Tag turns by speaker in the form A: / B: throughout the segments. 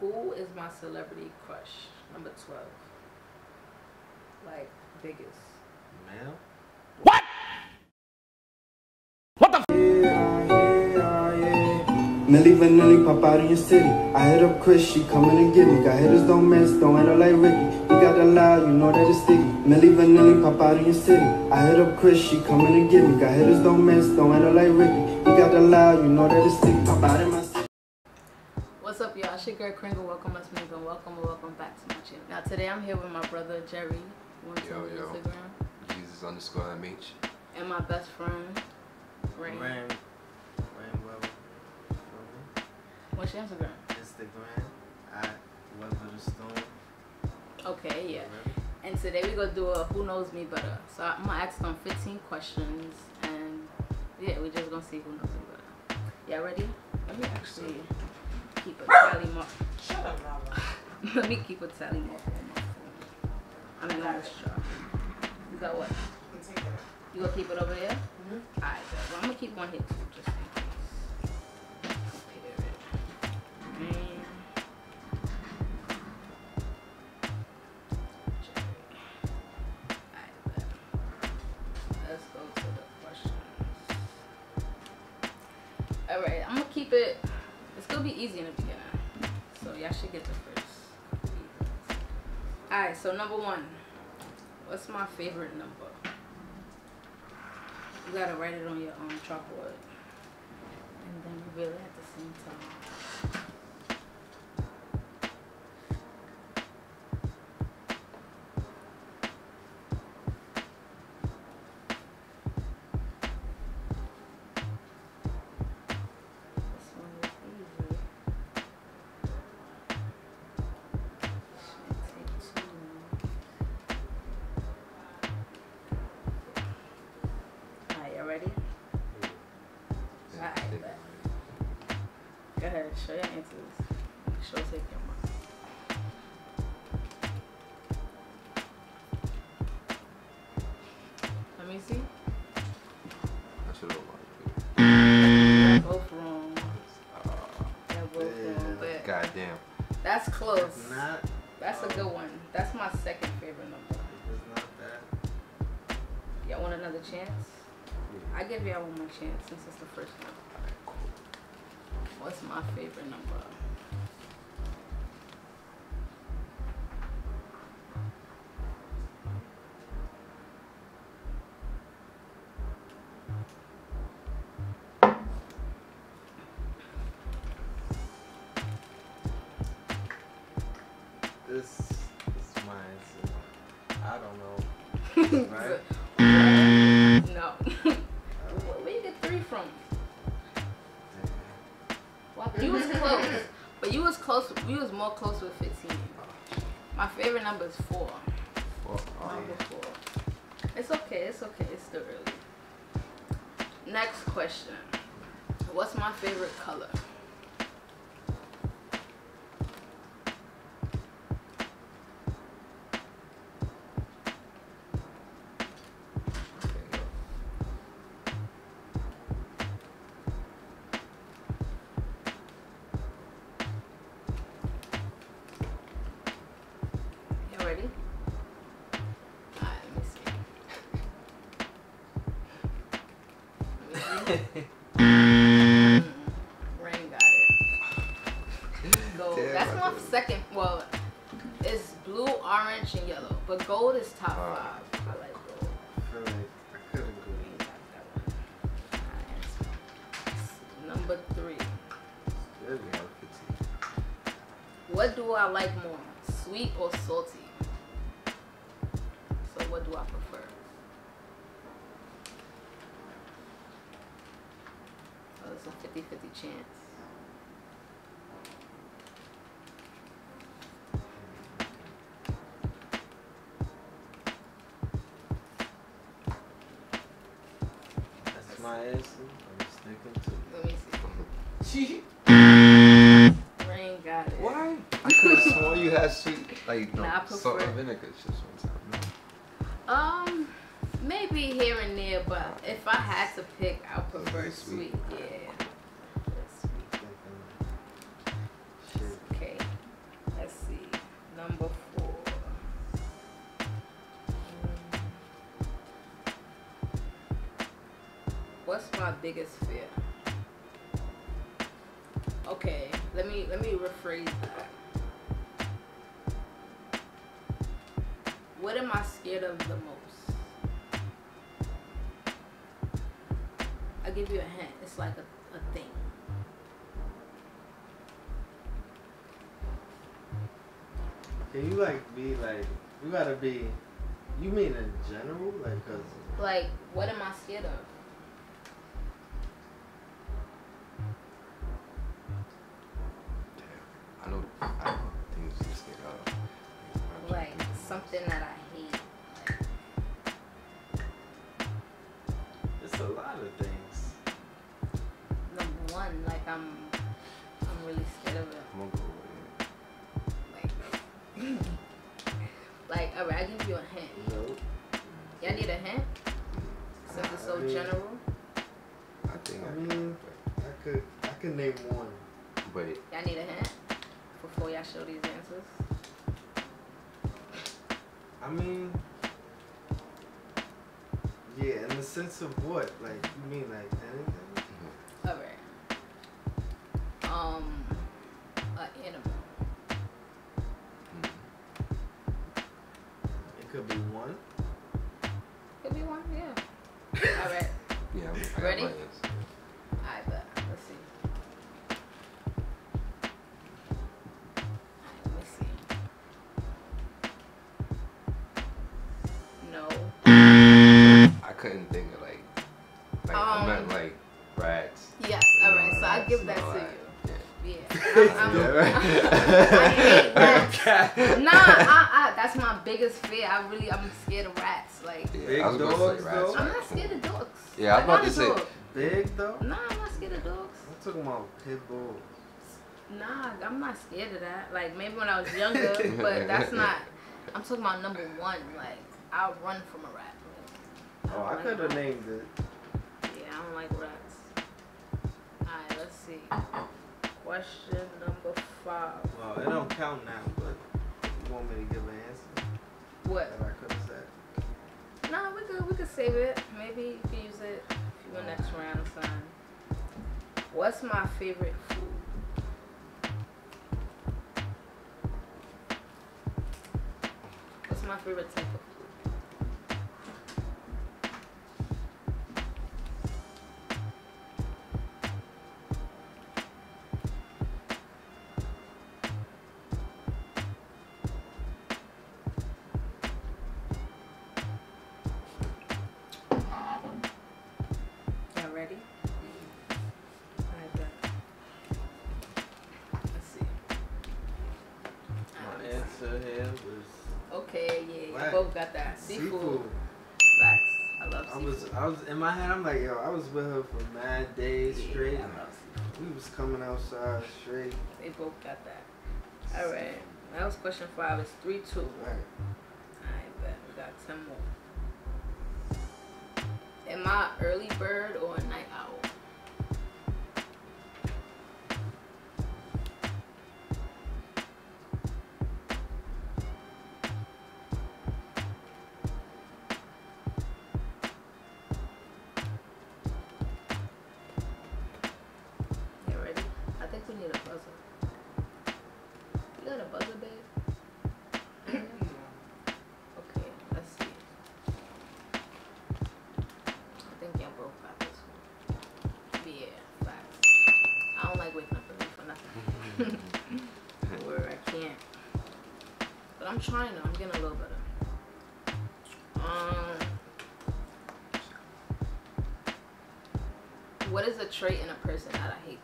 A: Who is my celebrity crush? Number 12. Like, biggest.
B: Male?
C: Millie Vanilli pop out in your city. I hit up Chris, she coming and get me. Got hitters, don't miss, don't handle like Ricky. You got that loud, you know that it's sticky. Millie Vanilli pop out in your city. I hit up Chris, she coming and get me. Got hitters, don't miss, don't handle like Ricky. You got that loud, you know that it's sticky. Pop out in my
A: It's your girl Cringle. Welcome, us, and welcome, and welcome back to my channel. Now, today I'm here with my brother Jerry. You want to tell
D: Yo,
A: me
D: yo.
A: Instagram?
D: Jesus underscore MH.
A: And my best friend, Rain.
B: Rain. Rain Weber.
A: What's your Instagram?
B: Instagram at Weather the Storm.
A: Okay, yeah. And today we're going to do a Who Knows Me Better. So I'm going to ask them 15 questions. And yeah, we're just going to see who knows me better. Y'all ready? Let me actually keep a tally mark.
E: Shut up, Lala.
A: Let me keep a tally mark on my phone. I'm in jar. You got what?
E: You take that.
A: You gonna keep it over there?
E: Mhm.
A: Alright, well, I'm gonna keep one here too, just so number one. What's my favorite number? You gotta write it on your um, chalkboard. And then reveal it at the same time. Show your answers. Make sure to take your mark. Let me see.
D: I should have
A: You're both wrong. You're both wrong. But
D: Goddamn.
A: that's close.
B: It's not.
A: That's a good one. That's my second favorite number.
B: It's not that.
A: Y'all want another chance? I give y'all one more chance since it's the first one. What's my favorite number?
B: My
A: favorite number is four.
D: I
A: like more, sweet or salty? So what do I prefer? Oh, it's a 50-50 chance.
B: That's my answer.
A: Prefer- What am I scared of the most? I'll give you a hint. It's like a, a thing.
B: Can you like be like? You gotta be. You mean in general, like, cause
A: Like, what am I scared of?
D: Damn, I know. I know things you scared of.
A: Like something that I
D: think
B: I
D: I
B: mean, I could, I could name one.
D: Wait.
A: Y'all need a hint? Before y'all show these answers.
B: I mean, yeah, in the sense of what? Like, you mean like anything?
A: Alright. Um, an animal.
D: Mm.
B: It could be one.
A: Could be one, yeah. Alright,
D: Yeah. I'm, I got
A: Ready? I hate that. Nah, I, I, that's my biggest fear. I really, I'm scared of rats. Like,
D: Yeah,
B: Big
D: I was gonna
B: dogs,
D: say rats.
B: though?
A: I'm not scared of dogs.
D: Yeah, I'm
A: I
D: about
A: got
D: to say-
A: dog.
B: Big though.
A: Nah, I'm not scared of dogs.
B: I'm talking about pit bulls.
A: Nah, I'm not scared of that. Like maybe when I was younger, but that's not. I'm talking about number one. Like I'll run from a rat. Like,
B: Oh,
A: don't
B: I
A: like
B: could have named it.
A: Yeah, I don't like rats. Alright, let's see. Question number five.
B: Well, it don't count now, but you want me to give an answer
A: What?
B: that I could have said?
A: Nah, we could we could save it. Maybe you could use it if you next round or something. What's my favorite food? What's my favorite type of got that. Seafood.
B: seafood.
A: Facts. I love
B: I was, I was in my head. I'm like, yo, I was with her for mad days
A: Yeah,
B: straight.
A: Seafood.
B: We was coming outside straight.
A: They both got that. All right. That was question five. It's three two.
B: Right.
A: I bet we got ten more. Am I early bird or a night I'm trying. I'm getting a little better. Um, what is a trait in a person that I hate?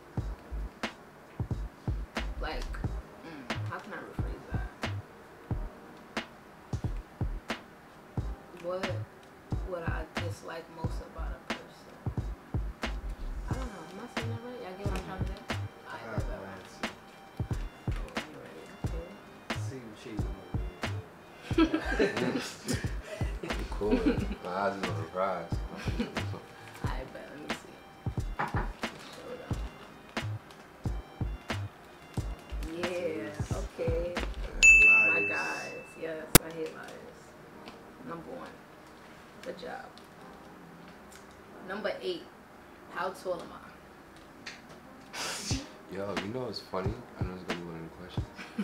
D: cool. My eyes is on the prize.
A: Alright, but let me see. Yeah, okay. My
D: guys. Yes, I hate liars. Number one.
B: Good job. Number
A: eight. How tall am I? Yo, you know it's funny? I know it's
D: gonna be
A: one
D: of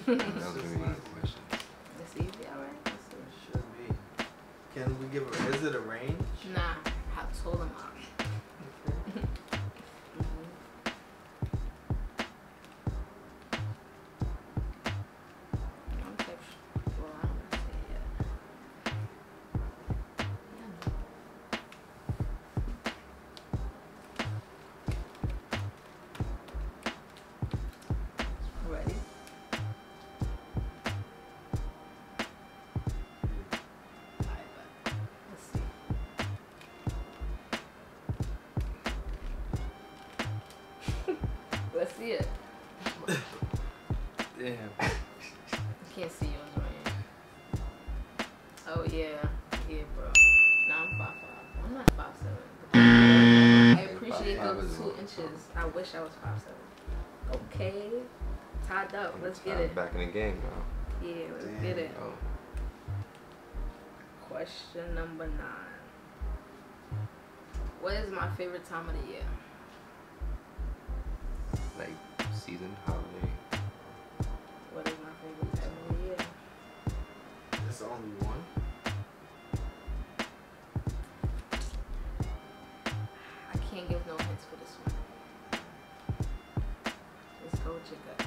A: the
D: questions.
A: inches. I wish I was five seven. Okay, tied up. Let's get
D: I'm
A: it.
D: Back in the game now.
A: Yeah, let's
B: Damn.
A: get it.
D: Oh,
A: Question number nine. What is my favorite time of the year?
D: like season holiday.
A: What is my favorite time of the year?
B: It's only one.
A: Let's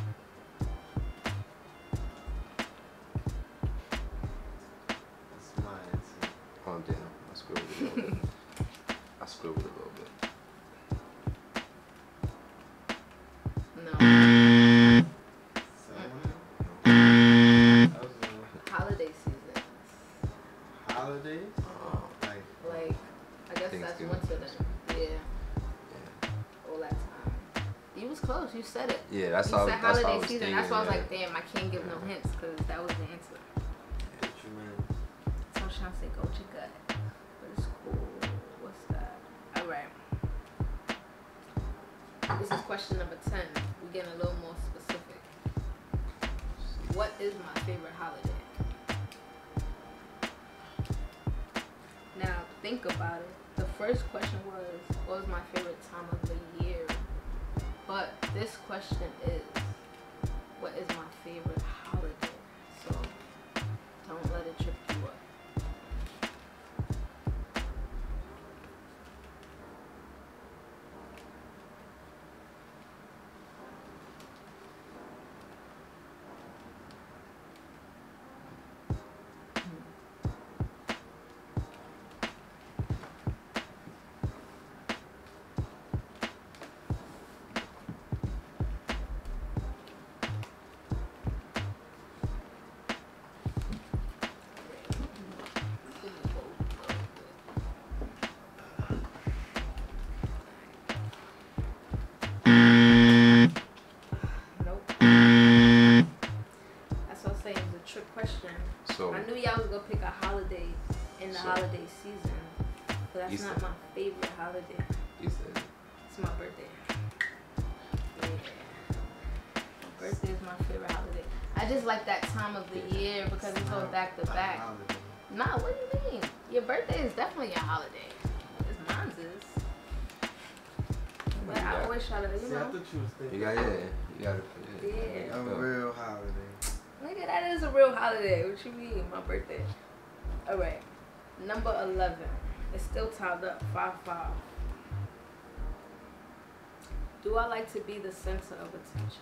A: Yeah,
D: that's
A: you
D: how.
A: said
D: That's how I
A: holiday
D: was
A: season.
D: thinking.
A: That's why I was
D: yeah.
A: like, damn, I can't give no hints because that was the answer.
B: what you mean?
A: So I was trying to say go oh, with your gut. But it's cool. What's that? Alright. This is question number 10. We're getting a little more specific. What is my favorite holiday? Now, think about it. The first question was, what was my favorite time of the year? But this question is, what is my favorite holiday? So, don't let it trip you birthday. Alright. Number 11. It's still tied up 5 5. Do I like to be the center of attention?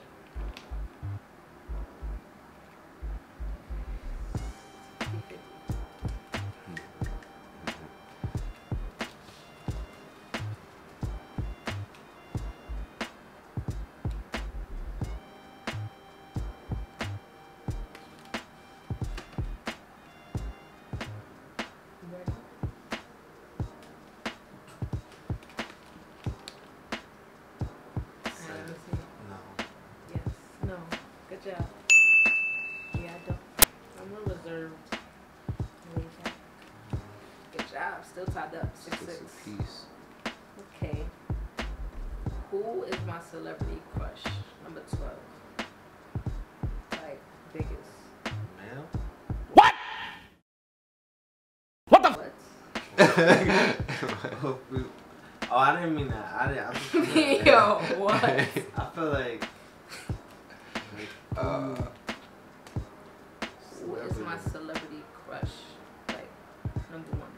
A: Celebrity crush? Number twelve. Like biggest.
B: Male?
A: What?
B: Oh, we- Oh, I didn't mean that. I didn't. I just meant
A: Yo, what?
B: I feel like. like
D: Uh,
A: Who is my
B: celebrity.
A: celebrity crush? Like, number one.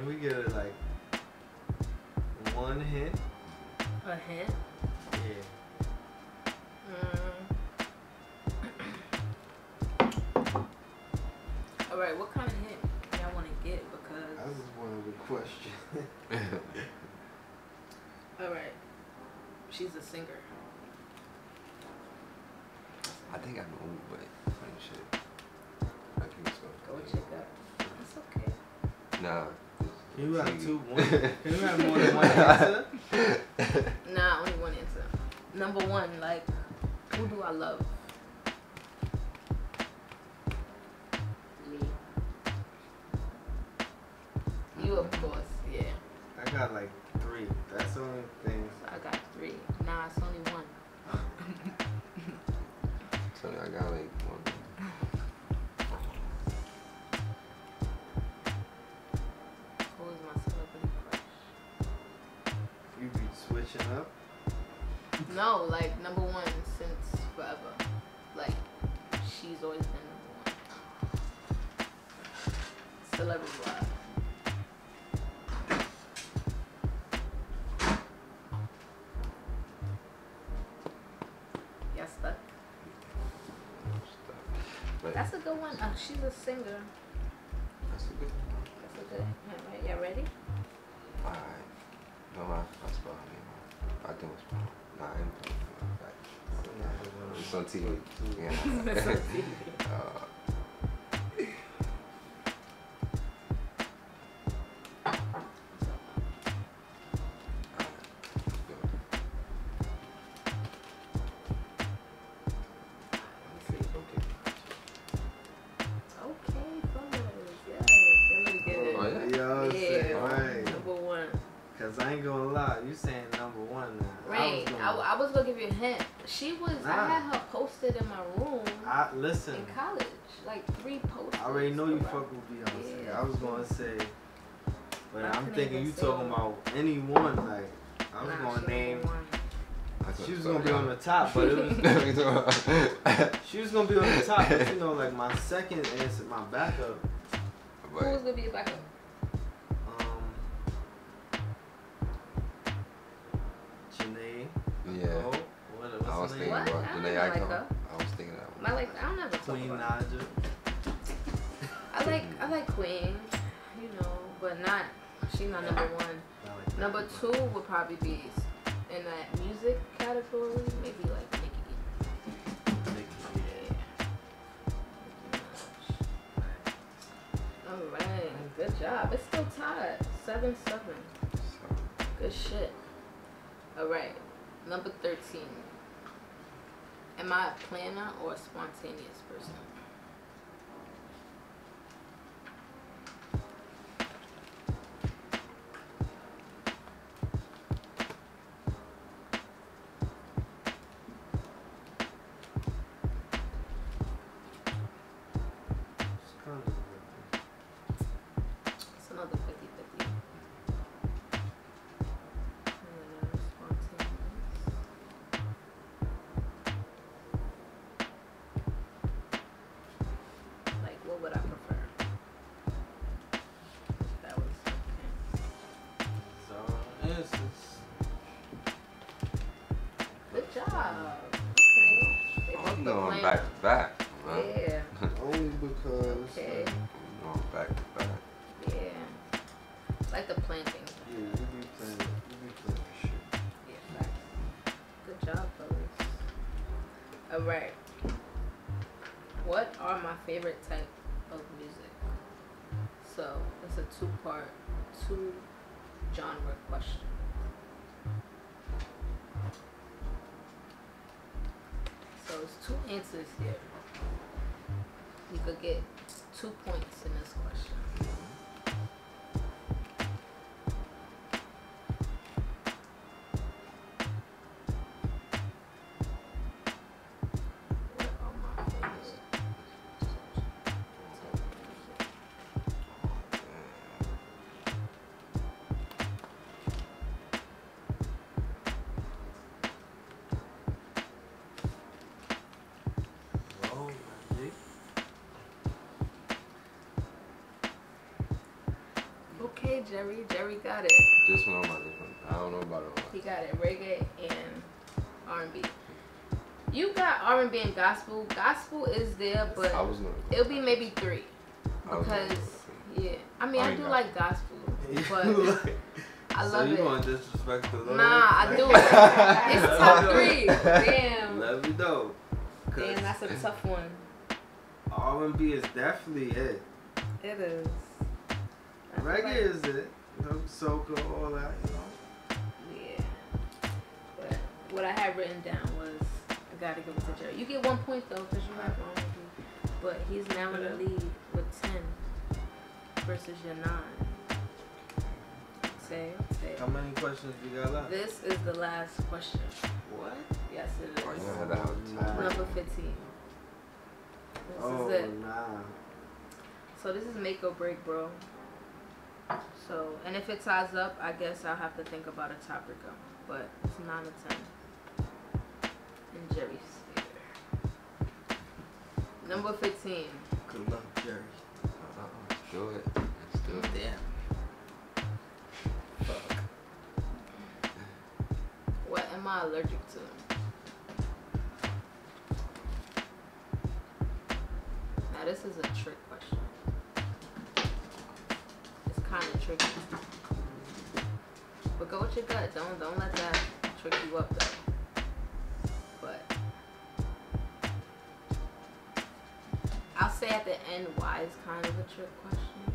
B: Can we get a, like one hint?
A: A hint?
B: Yeah.
A: Mm. Alright, what kind of hint y'all want to get? Because.
B: I just wanted a question.
A: Alright. She's a singer.
D: I think I know, but funny shit. I think so.
A: Go check out. It's okay.
D: Nah.
B: Can you have two? One, can you have more than one answer?
A: Nah, only one answer. Number one, like, who do I love? Me. You, of course, yeah.
B: I got like three. That's the only thing.
A: So I got three. Nah, it's only one.
D: So I got like
B: switching up.
A: No, like number one since forever. Like she's always been number one. Celebrity wise. Yeah, stuck.
D: But
A: That's a good one. Uh, she's a singer.
D: that's a good.
A: That's a good. Alright, y'all ready?
D: Alright. No, I, I spell her name. Think it's. Nah, I ain't playing for. It's on Yeah.
A: TV.
D: uh,
A: she was
B: gonna be on the top. But you know, like my second answer, my backup.
A: Who was gonna be your backup?
B: Um, Janae.
D: yeah,
B: Cole. What, what's
D: I was
B: her
D: thinking?
A: What?
D: about
A: I don't
D: Janae
A: like
D: I was thinking that
A: I like. I don't ever talk
B: Queen. Naija.
A: I like. I like Queen. You know, but not. She's not number one.
B: Like.
A: Number two would probably be in that music category. Maybe like Good job. It's still tied. Seven seven.
D: So,
A: Good shit. All right. Number thirteen. Am I a planner or a spontaneous person? Two answers here. You could get two points in this question. Gospel. Gospel is there, but
D: I was gonna.
A: it'll be maybe three.
D: I was gonna
A: because- Yeah, I mean, I,
D: I
A: do
D: know.
A: like gospel, but
B: Like,
A: I
B: so
A: love
B: you
A: it.
B: gonna disrespect the Lord?
A: Nah, I do.
B: Like,
A: It's
B: let
A: top three. Damn.
B: Let me know.
A: Damn, that's a tough one.
B: R&B is definitely it.
A: It is. I feel
B: Reggae
A: like-
B: is it. You know, soca, all that, you know.
A: Yeah. But what I had written down was gotta give it to Jerry. You get one point though, because you have R&B. But he's now in the lead with ten versus your nine. Say, say.
B: How many questions you got left?
A: This is the last question.
B: What?
A: Yes, it is.
D: Oh,
A: is.
D: you had that
A: Number 15. This
B: Oh,
A: is it.
B: nah.
A: So this is make or break, bro. So, and if it ties up, I guess I'll have to think about a tiebreaker. But it's 9 or 10. And Jerry's here. Number 15.
B: Good luck, Jerry.
D: Uh-uh. Do it. Let's do it.
B: Damn. Fuck.
A: What am I allergic to? Now this is a trick question. It's kind of tricky. But go with your gut. Don't don't let that trick you up though. At why it's kind of a trick question.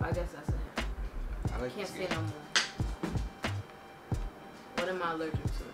A: I guess that's it.
D: I like
A: Can't say no more. What am I allergic to?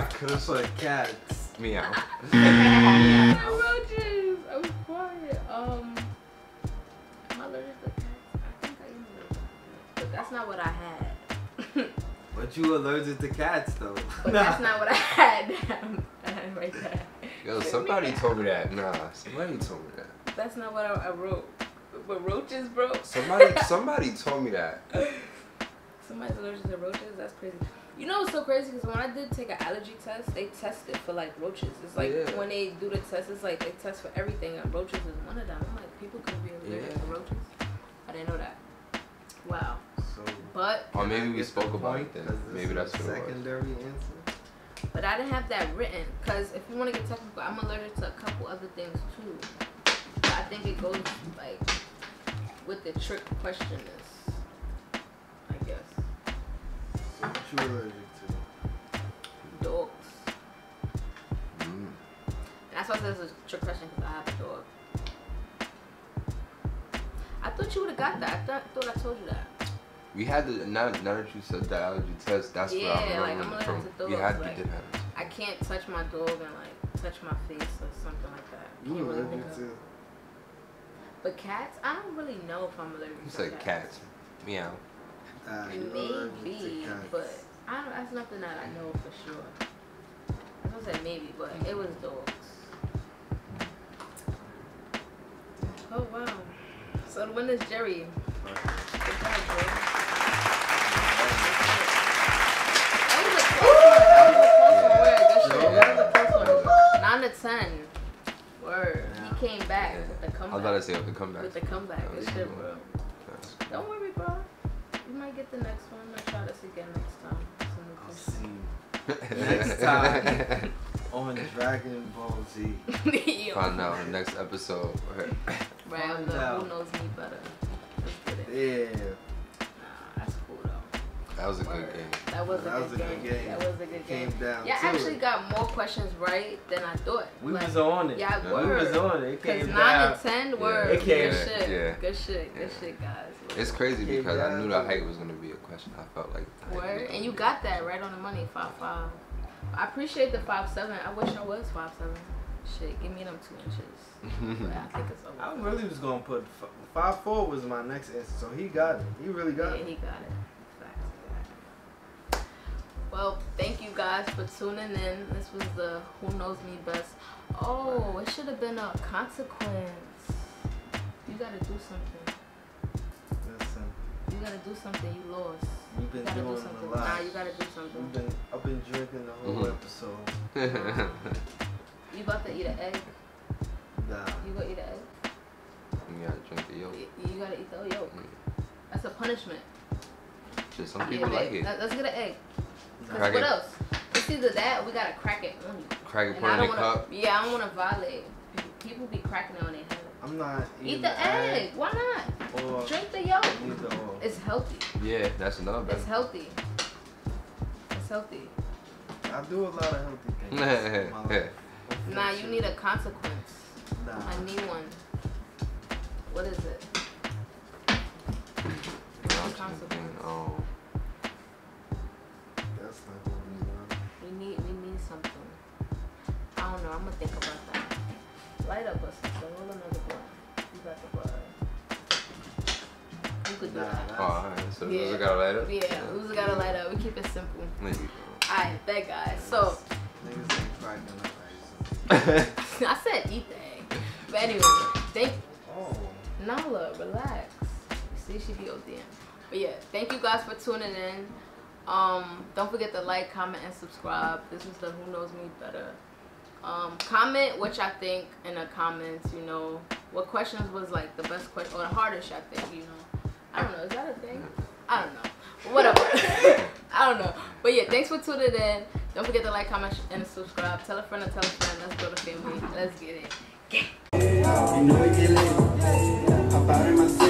B: I could have said cats.
D: Meow.
A: roaches. I was quiet. Um, am I allergic to cats? I think I am to but that's not what I had.
B: But you allergic to cats, though.
A: But that's not what I had. right there.
D: Yo, somebody told me that. Nah, somebody told me that.
A: That's not what I, I wrote. But roaches, bro.
D: Somebody, somebody told me that.
A: Somebody's allergic to roaches. That's crazy. You know what's so crazy? Because when I did take an allergy test, they tested for like roaches. It's like
D: Yeah.
A: when they do the test, it's like they test for everything, and roaches is one of them. I'm like, people could be allergic to roaches. I didn't know that. Wow.
B: So,
A: But
D: Or maybe we spoke about
B: point?
D: it then.
B: 'Cause
D: Maybe that's
B: a
D: what it was.
B: secondary answer.
A: but I didn't have that written. Cause if you want to get technical, I'm allergic to a couple other things too. But I think it goes like with the trick question is,
B: what you allergic to?
A: dogs.
D: Mm.
A: And that's why I said it's a trick question because I have a dog. I thought you would have got that. I thought, thought I told you that.
D: We had the now, now that you said the allergy test. That's what
A: Yeah,
D: I
A: like,
D: remember
A: I'm allergic
D: from.
A: to
D: we had
A: like-
D: we did have.
A: I can't touch my dog and like touch my face or something like that.
B: You
A: Can't really think
B: allergic
A: of-
B: to?
A: But cats, I don't really know if I'm allergic
D: You
A: to
D: said cats. Meow.
A: Maybe, but I don't, that's nothing that I know for sure. I was gonna say maybe, but it was dogs. Oh wow. So the winner's Jerry. Good Jerry. That was a close one. That was a close one. Where? Good shit. That was a close one. Nine to ten. Word.
B: Yeah.
A: He came back
D: Yeah.
A: with the comeback.
D: I was about to say with the comeback.
A: With the comeback. Good shit, bro. Don't worry, bro. You might get the next one. I'll try this again next time.
B: I'll see next time on Dragon Ball Z.
D: Find out in the next episode.
A: Right,
B: Find
A: the
B: out.
A: who knows me better. Let's get it.
B: Yeah.
D: That was a good game.
A: That was,
B: That
A: a,
B: was
A: good
B: a good
A: game.
B: game.
A: That was a good
B: Came
A: game.
B: down
A: Yeah,
B: to
A: actually
B: it.
A: got more questions right than I thought.
B: We
A: Like,
B: was on it.
A: Yeah,
D: Yeah.
B: We
A: word.
B: was on it. It
A: Cause
B: came
A: nine
B: down.
A: and ten
D: Yeah.
A: were
B: It
A: good
B: came-
A: shit.
D: yeah.
A: Good shit. Good
D: Yeah.
A: shit, guys.
D: It's crazy
B: Came
D: because I knew the height was gonna be a question. I felt like the
A: Word, and you got that right on the money, five five. I appreciate the five seven. I wish I was five seven. Shit, give me them two inches. But I think it's over.
B: I really was gonna put f- five four was my next answer, so he got it. He really got
A: yeah,
B: it.
A: he got it. Well, thank you guys for tuning in. This was the Who Knows Me Best. Oh, it should have been a consequence. You gotta do something.
B: Listen,
A: You gotta do something. You lost. You've
B: been
A: gotta do
B: doing
A: something.
B: a lot.
A: Nah, you gotta do
B: We've
A: something.
B: been, I've been drinking the whole
D: Mhm.
B: episode.
A: You about to eat an egg?
B: Nah.
A: You gonna eat an egg?
D: you gotta drink the yolk.
A: You, you gotta eat the yolk. That's a punishment.
D: Just some
A: Yeah,
D: people like it.
A: Let's get an egg. Cause
D: Crack
A: what
D: it.
A: else? It's either that or we gotta crack it on you.
D: Crack it,
A: And
D: put it in
A: don't wanna.
D: cup.
A: Yeah, I don't wanna violate. People be cracking it on their head.
B: I'm not
A: Eat the egg. Why not?
B: Or
A: Drink the yolk.
B: neither or.
A: It's healthy.
D: Yeah, that's another
A: It's
D: better.
A: healthy. It's healthy.
B: I do a lot of healthy things. in my life.
A: Nah, you need a consequence.
B: Nah.
A: I need one. What is it? What's the consequence?
D: um,
A: I don't know. I'm gonna think about that. Light up or something. Roll another blunt. You got the bud. You could do
B: Nah,
A: that.
B: nah.
D: oh, alright. So
A: Yeah.
D: those got a lighter?
A: Yeah, we just gotta light up. We keep it simple. Alright, that guy. So
B: Niggas ain't cracking up ice.
D: go.
A: I said eat the. But anyway, thank
B: Oh.
A: Nala, relax. You see, she be ODing. But yeah, thank you guys for tuning in. Um, don't forget to like, comment, and subscribe. This is the Who Knows Me Better. Um, comment what y'all think in the comments. You know, what questions was like the best question or the hardest y'all think. You know, I don't know. Is that a thing? I don't know. Whatever. I don't know. But yeah, thanks for tuning in. Don't forget to like, comment, and subscribe. Tell a friend and tell a friend. Let's go to family. Let's get it.
C: You